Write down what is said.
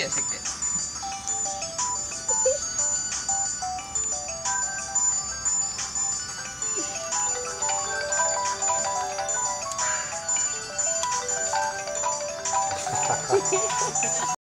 ya sih kayak